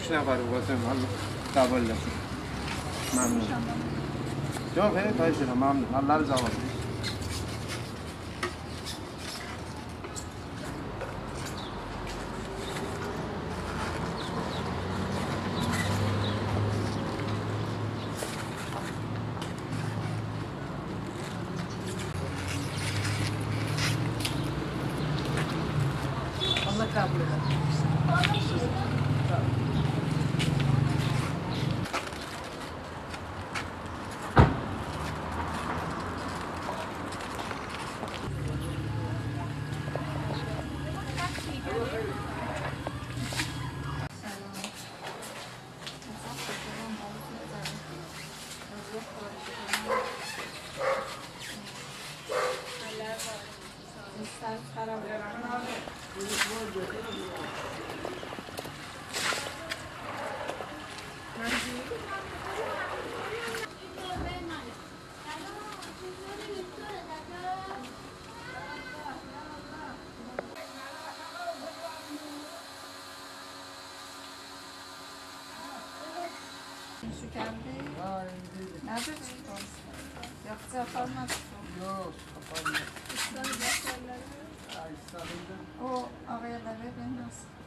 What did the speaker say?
استانه üç nefer vatan Allah kabul etsin. Memnun. Yok hayır hayır şuna memnun. Allah razı olsun. Allah kabul eder. Şu kendi nerede çıktı? Yoksa. Yok kapanma. O araya da verin nasıl?